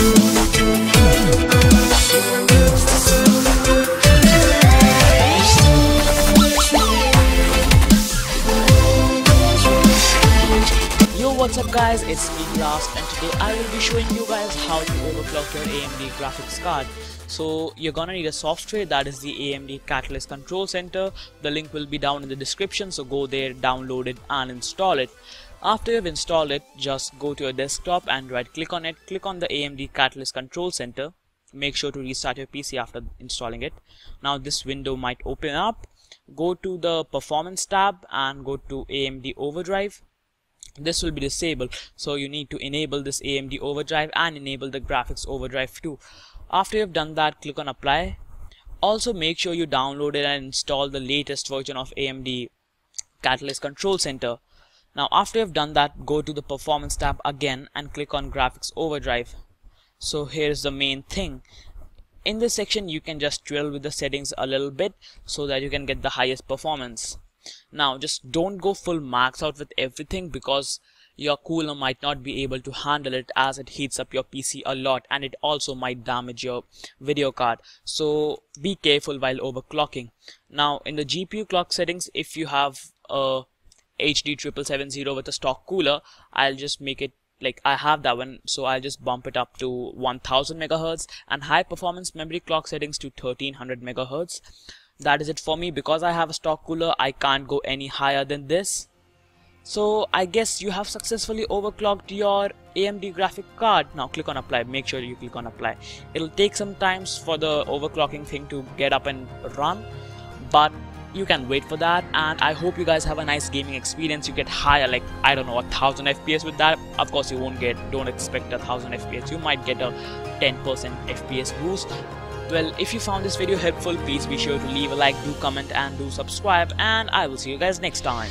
Yo what's up guys it's me Blast and today I will be showing you guys how to overclock your AMD graphics card. So you're gonna need a software that is the AMD Catalyst Control Center. The link will be down in the description so go there download it and install it. After you've installed it just go to your desktop and right click on it. Click on the AMD Catalyst Control Center. Make sure to restart your PC after installing it. Now this window might open up. Go to the performance tab and go to AMD overdrive. This will be disabled so you need to enable this AMD overdrive and enable the graphics overdrive too. After you've done that click on apply. Also make sure you download it and install the latest version of AMD Catalyst Control Center now after you've done that go to the performance tab again and click on graphics overdrive. So here's the main thing. In this section you can just drill with the settings a little bit so that you can get the highest performance. Now just don't go full max out with everything because your cooler might not be able to handle it as it heats up your PC a lot and it also might damage your video card. So be careful while overclocking. Now in the GPU clock settings if you have a HD 7770 with a stock cooler I'll just make it like I have that one so I'll just bump it up to 1000 megahertz and high performance memory clock settings to 1300 megahertz. That is it for me. Because I have a stock cooler I can't go any higher than this. So I guess you have successfully overclocked your AMD graphic card. Now click on apply. Make sure you click on apply. It'll take some times for the overclocking thing to get up and run but you can wait for that and I hope you guys have a nice gaming experience. You get higher like I don't know a thousand FPS with that. Of course you won't get don't expect a thousand FPS you might get a 10% FPS boost. Well if you found this video helpful please be sure to leave a like do comment and do subscribe and I will see you guys next time